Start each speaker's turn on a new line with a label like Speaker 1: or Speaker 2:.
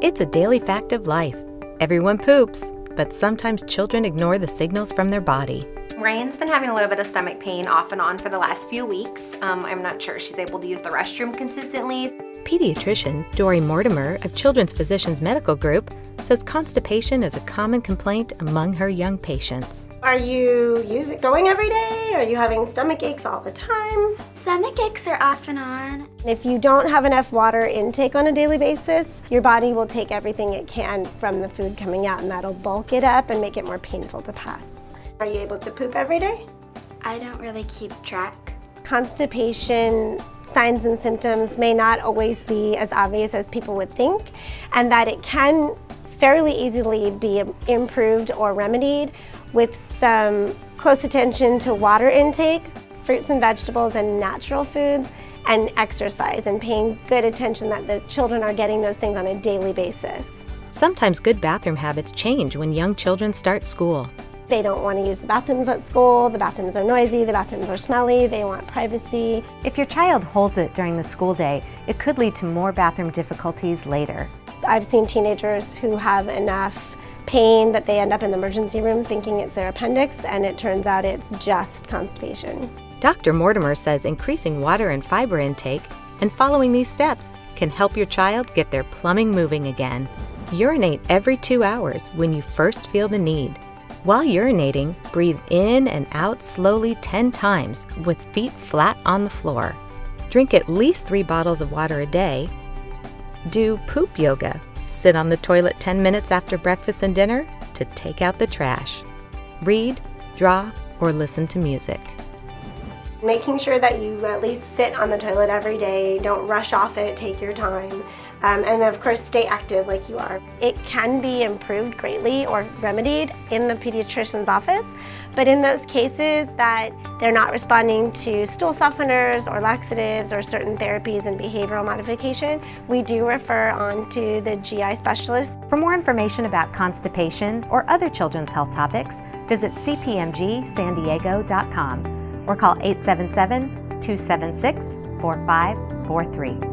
Speaker 1: It's a daily fact of life. Everyone poops, but sometimes children ignore the signals from their body.
Speaker 2: Ryan's been having a little bit of stomach pain off and on for the last few weeks. Um, I'm not sure she's able to use the restroom consistently.
Speaker 1: Pediatrician Dori Mortimer of Children's Physicians Medical Group says constipation is a common complaint among her young patients.
Speaker 3: Are you using, going every day? Are you having stomach aches all the time?
Speaker 4: Stomach aches are off and on.
Speaker 3: If you don't have enough water intake on a daily basis, your body will take everything it can from the food coming out and that'll bulk it up and make it more painful to pass. Are you able to poop every day?
Speaker 4: I don't really keep track.
Speaker 3: Constipation signs and symptoms may not always be as obvious as people would think, and that it can fairly easily be improved or remedied with some close attention to water intake, fruits and vegetables and natural foods, and exercise and paying good attention that the children are getting those things on a daily basis.
Speaker 1: Sometimes good bathroom habits change when young children start school.
Speaker 3: They don't want to use the bathrooms at school, the bathrooms are noisy, the bathrooms are smelly, they want privacy.
Speaker 5: If your child holds it during the school day, it could lead to more bathroom difficulties later.
Speaker 3: I've seen teenagers who have enough pain that they end up in the emergency room thinking it's their appendix and it turns out it's just constipation.
Speaker 1: Dr. Mortimer says increasing water and fiber intake and following these steps can help your child get their plumbing moving again. Urinate every two hours when you first feel the need. While urinating, breathe in and out slowly 10 times with feet flat on the floor. Drink at least three bottles of water a day. Do poop yoga. Sit on the toilet 10 minutes after breakfast and dinner to take out the trash. Read, draw, or listen to music.
Speaker 3: Making sure that you at least sit on the toilet every day, don't rush off it, take your time, um, and of course stay active like you are. It can be improved greatly or remedied in the pediatrician's office, but in those cases that they're not responding to stool softeners or laxatives or certain therapies and behavioral modification, we do refer on to the GI specialist.
Speaker 5: For more information about constipation or other children's health topics, visit cpmgsandiego.com or call 877 276 4543.